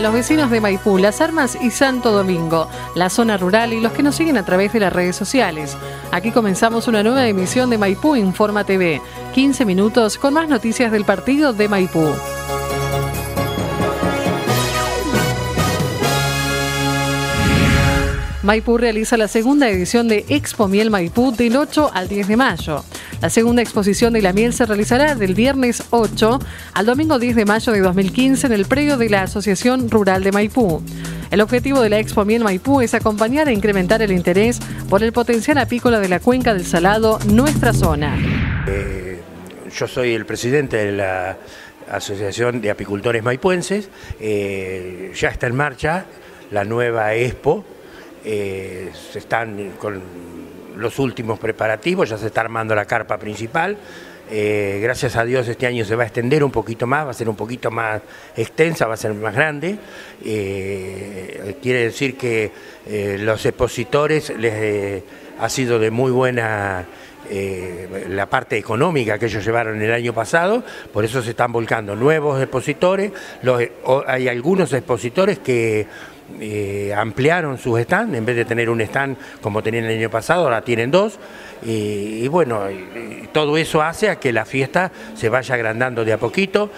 A los vecinos de Maipú, Las Armas y Santo Domingo, la zona rural y los que nos siguen a través de las redes sociales. Aquí comenzamos una nueva emisión de Maipú Informa TV. 15 minutos con más noticias del partido de Maipú. Maipú realiza la segunda edición de Expo Miel Maipú del 8 al 10 de mayo. La segunda exposición de la miel se realizará del viernes 8 al domingo 10 de mayo de 2015 en el predio de la Asociación Rural de Maipú. El objetivo de la Expo Miel Maipú es acompañar e incrementar el interés por el potencial apícola de la cuenca del Salado, nuestra zona. Eh, yo soy el presidente de la Asociación de Apicultores Maipuenses. Eh, ya está en marcha la nueva Expo. Eh, se están con los últimos preparativos, ya se está armando la carpa principal. Eh, gracias a Dios este año se va a extender un poquito más, va a ser un poquito más extensa, va a ser más grande. Eh, quiere decir que los expositores les ha sido de muy buena la parte económica que ellos llevaron el año pasado, por eso se están volcando nuevos expositores. hay algunos expositores que eh, ampliaron sus stands, en vez de tener un stand como tenían el año pasado, ahora tienen dos. Y, bueno, todo eso hace a que la fiesta se vaya agrandando de a poquito.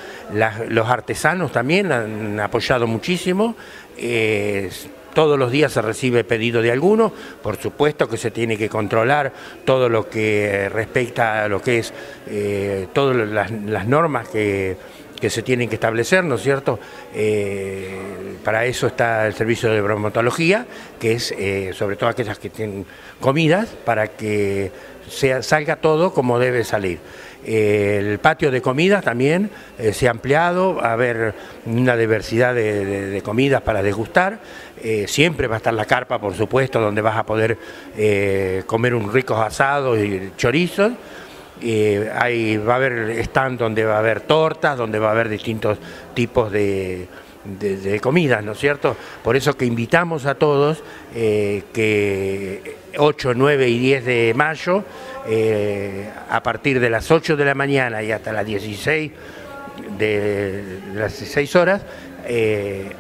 los artesanos también han apoyado muchísimo. Eh, todos los días se recibe pedido de algunos, por supuesto que se tiene que controlar todo lo que respecta a lo que es eh, todas las normas que que se tienen que establecer, ¿no es cierto? Eh, para eso está el servicio de bromatología, que es eh, sobre todo aquellas que tienen comidas, para que salga todo como debe salir. el patio de comidas también eh, se ha ampliado, va a haber una diversidad de, comidas para degustar. siempre va a estar la carpa, por supuesto, donde vas a poder comer un ricos asados y chorizos hay, va a haber stand donde va a haber tortas, donde va a haber distintos tipos de, comidas, ¿no es cierto? Por eso que invitamos a todos eh, que 8, 9 y 10 de mayo, eh, a partir de las 8 de la mañana y hasta las 16 de, las 16 horas, eh,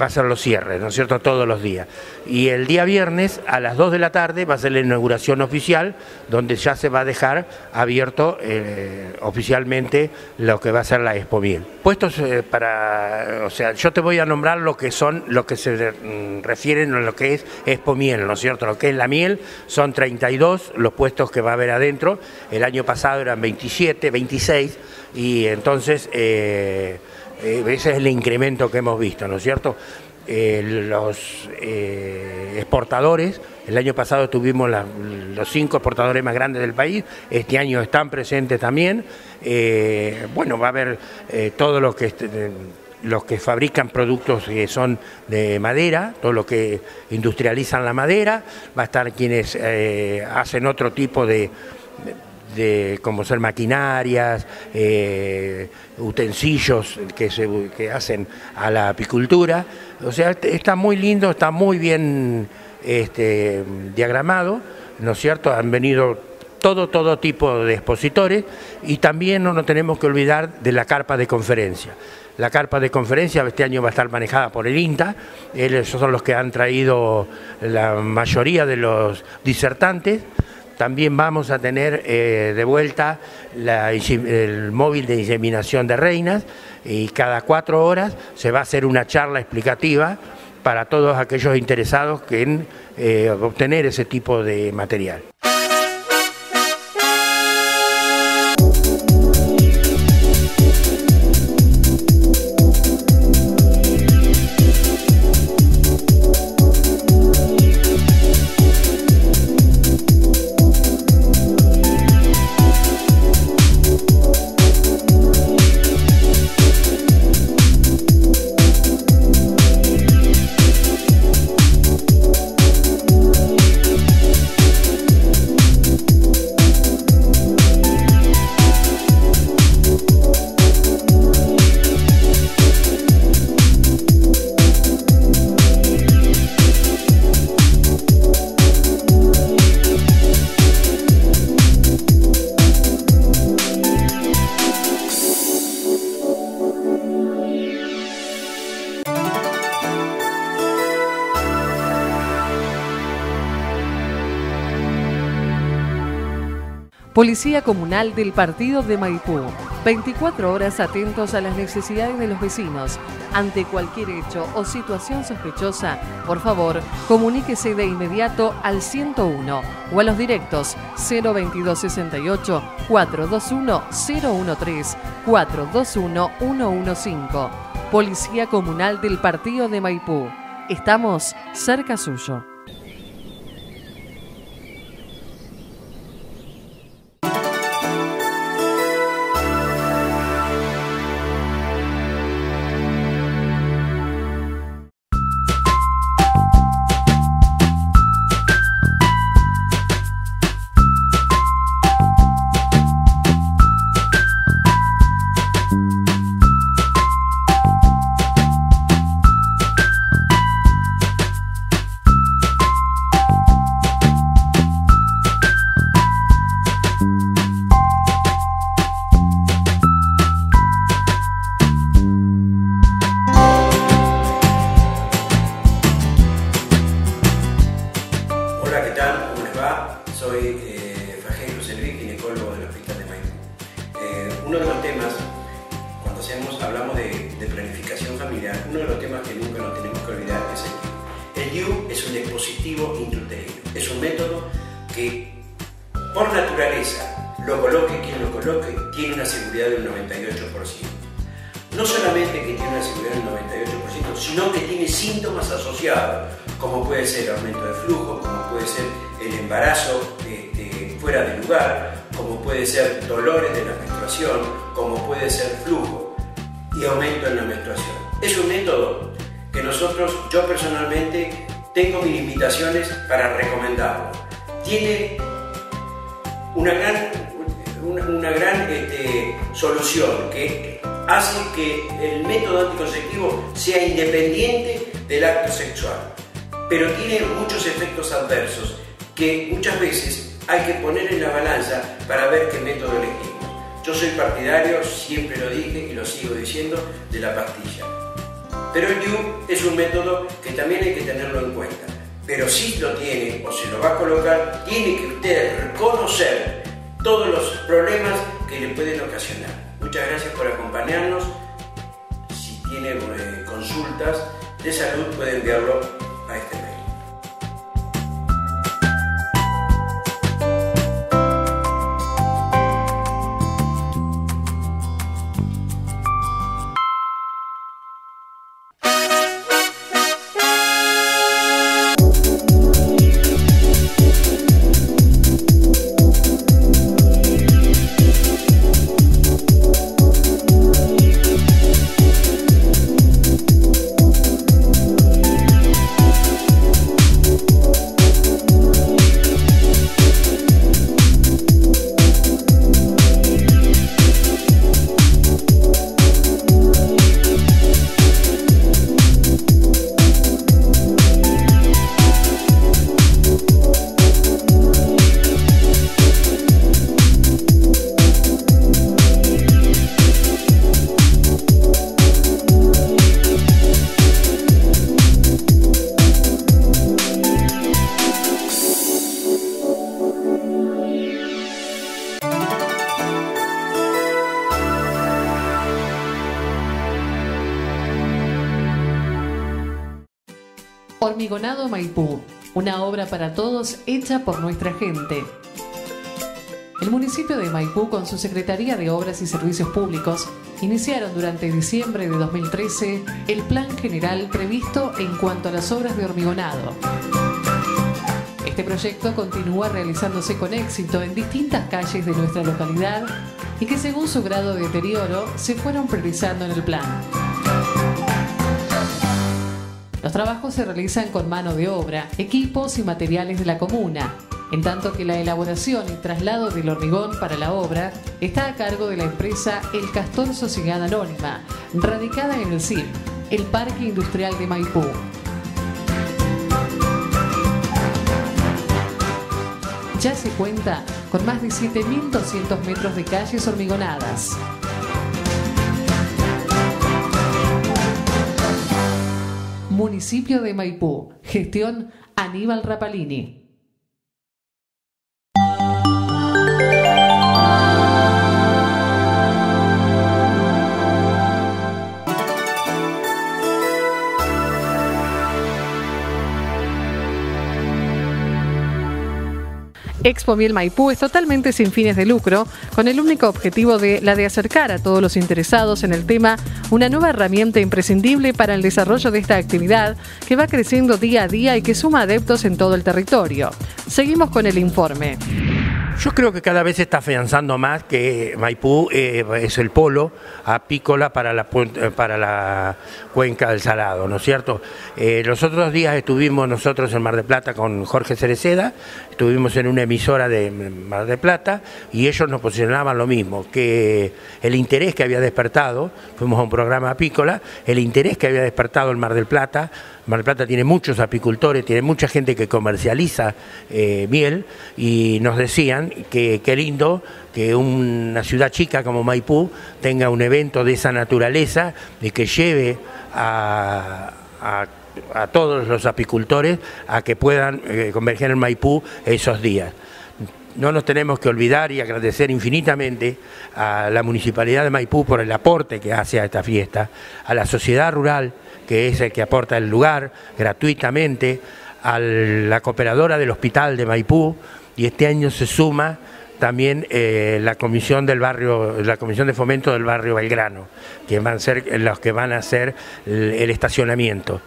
va a ser los cierres, ¿no es cierto?, todos los días. Y el día viernes a las 2 de la tarde va a ser la inauguración oficial, donde ya se va a dejar abierto eh, oficialmente lo que va a ser la Expo Miel. Puestos eh, para, o sea, yo te voy a nombrar lo que son, lo que se mm, refieren a lo que es Expo Miel, ¿no es cierto? Lo que es la miel son 32 los puestos que va a haber adentro, el año pasado eran 27, 26, y entonces... Eh, ese es el incremento que hemos visto, ¿no es cierto? Eh, los eh, exportadores, el año pasado tuvimos los cinco exportadores más grandes del país, este año están presentes también. bueno, va a haber todos los que los que fabrican productos que son de madera, todo lo que industrializan la madera, va a estar quienes hacen otro tipo de de como ser maquinarias, eh, utensilios que, se, que hacen a la apicultura. O sea, está muy lindo, está muy bien este, diagramado, ¿no es cierto? Han venido todo, todo tipo de expositores y también no nos tenemos que olvidar de la carpa de conferencia. La carpa de conferencia este año va a estar manejada por el INTA, ellos son los que han traído la mayoría de los disertantes, también vamos a tener eh, de vuelta el móvil de inseminación de reinas y cada cuatro horas se va a hacer una charla explicativa para todos aquellos interesados en eh, obtener ese tipo de material. Policía Comunal del Partido de Maipú. 24 horas atentos a las necesidades de los vecinos. Ante cualquier hecho o situación sospechosa, por favor, comuníquese de inmediato al 101 o a los directos 02268 421 013 421 115. Policía Comunal del Partido de Maipú. Estamos cerca suyo. naturaleza, lo coloque quien lo coloque, tiene una seguridad del 98%. No solamente que tiene una seguridad del 98%, sino que tiene síntomas asociados, como puede ser aumento de flujo, como puede ser el embarazo este, fuera de lugar, como puede ser dolores de la menstruación, como puede ser flujo y aumento en la menstruación. Es un método que nosotros, yo personalmente, tengo mis limitaciones para recomendarlo. Tiene una gran, una, gran este, solución que hace que el método anticonceptivo sea independiente del acto sexual, pero tiene muchos efectos adversos que muchas veces hay que poner en la balanza para ver qué método elegimos. Yo soy partidario, siempre lo dije y lo sigo diciendo, de la pastilla. Pero el DIU es un método que también hay que tenerlo en cuenta pero si lo tiene o se lo va a colocar, tiene que usted reconocer todos los problemas que le pueden ocasionar. Muchas gracias por acompañarnos. Si tiene eh, consultas de salud puede enviarlo a este Hormigonado Maipú, una obra para todos hecha por nuestra gente. El municipio de Maipú, con su Secretaría de Obras y Servicios Públicos, iniciaron durante diciembre de 2013 el plan general previsto en cuanto a las obras de hormigonado. Este proyecto continúa realizándose con éxito en distintas calles de nuestra localidad y que según su grado de deterioro se fueron priorizando en el plan. Trabajos se realizan con mano de obra, equipos y materiales de la comuna, en tanto que la elaboración y traslado del hormigón para la obra está a cargo de la empresa El Castor Sociedad Anónima, radicada en el CIP, el Parque Industrial de Maipú. Ya se cuenta con más de 7.200 metros de calles hormigonadas. Municipio de Maipú. Gestión Aníbal Rapalini. Expo Miel Maipú es totalmente sin fines de lucro, con el único objetivo de la de acercar a todos los interesados en el tema una nueva herramienta imprescindible para el desarrollo de esta actividad que va creciendo día a día y que suma adeptos en todo el territorio. Seguimos con el informe. Yo creo que cada vez se está afianzando más que Maipú eh, es el polo apícola para la, eh, para la cuenca del Salado, ¿no es cierto? Eh, los otros días estuvimos nosotros en Mar de Plata con Jorge Cereceda, estuvimos en una emisora de Mar de Plata y ellos nos posicionaban lo mismo, que el interés que había despertado, fuimos a un programa apícola, el interés que había despertado el Mar del Plata, Mar del Plata tiene muchos apicultores, tiene mucha gente que comercializa miel y nos decían que qué lindo que una ciudad chica como Maipú tenga un evento de esa naturaleza y que lleve a, todos los apicultores a que puedan eh, converger en Maipú esos días. No nos tenemos que olvidar y agradecer infinitamente a la Municipalidad de Maipú por el aporte que hace a esta fiesta, a la sociedad rural, que es el que aporta el lugar gratuitamente, a la cooperadora del Hospital de Maipú, y este año se suma también eh, la comisión del barrio, la comisión de fomento del barrio Belgrano, que van a ser los que van a hacer el, estacionamiento.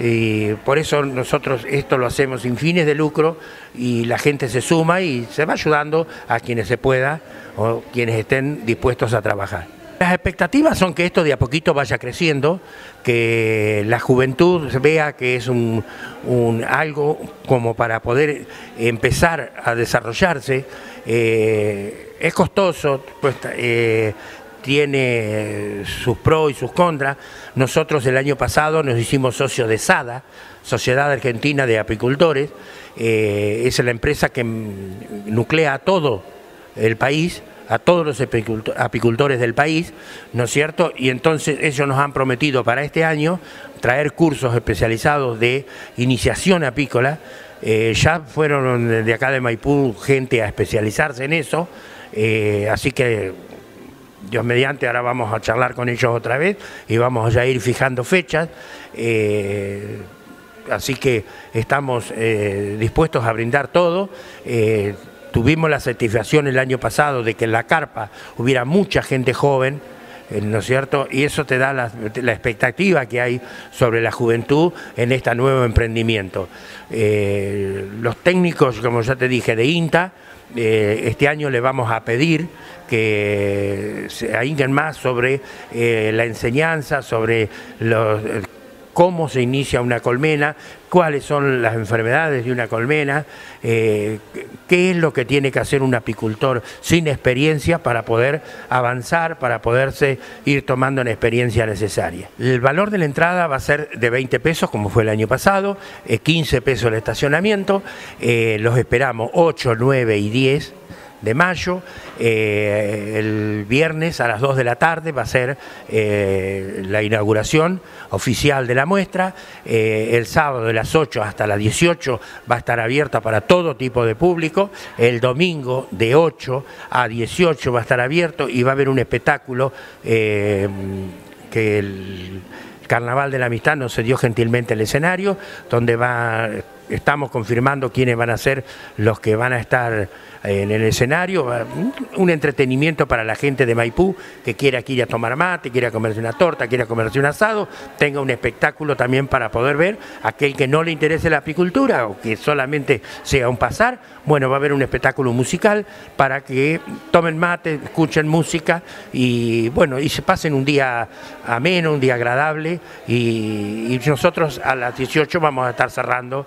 Y por eso nosotros esto lo hacemos sin fines de lucro y la gente se suma y se va ayudando a quienes se pueda o quienes estén dispuestos a trabajar. Las expectativas son que esto de a poquito vaya creciendo, que la juventud vea que es un, algo como para poder empezar a desarrollarse. Eh, es costoso, pues, eh, tiene sus pros y sus contras. Nosotros el año pasado nos hicimos socios de SADA, Sociedad Argentina de Apicultores, eh, es la empresa que nuclea a todo el país a todos los apicultores del país, ¿no es cierto? Y entonces ellos nos han prometido para este año traer cursos especializados de iniciación apícola. Eh, ya fueron de acá de Maipú gente a especializarse en eso, eh, así que Dios mediante, ahora vamos a charlar con ellos otra vez y vamos a ir fijando fechas. Eh, así que estamos dispuestos a brindar todo. Tuvimos la satisfacción el año pasado de que en la carpa hubiera mucha gente joven, eh, ¿no es cierto? Y eso te da la, expectativa que hay sobre la juventud en este nuevo emprendimiento. Eh, los técnicos, como ya te dije, de INTA, eh, este año le vamos a pedir que se ahingen más sobre la enseñanza, sobre los cómo se inicia una colmena, cuáles son las enfermedades de una colmena, eh, qué es lo que tiene que hacer un apicultor sin experiencia para poder avanzar, para poderse ir tomando la experiencia necesaria. El valor de la entrada va a ser de 20 pesos, como fue el año pasado, 15 pesos el estacionamiento, eh, los esperamos 8, 9 y 10 de mayo. Eh, el viernes a las 2 de la tarde va a ser eh, la inauguración oficial de la muestra. Eh, el sábado de las 8 hasta las 18 va a estar abierta para todo tipo de público. El domingo de 8 a 18 va a estar abierto y va a haber un espectáculo que el Carnaval de la Amistad nos dio gentilmente el escenario, donde va, estamos confirmando quiénes van a ser los que van a estar en el escenario, un entretenimiento para la gente de Maipú que quiera ir a tomar mate, quiera comerse una torta, quiera comerse un asado, tenga un espectáculo también para poder ver, aquel que no le interese la apicultura o que solamente sea un pasar, bueno, va a haber un espectáculo musical para que tomen mate, escuchen música y bueno, y se pasen un día ameno, un día agradable. Y, y nosotros a las 18 vamos a estar cerrando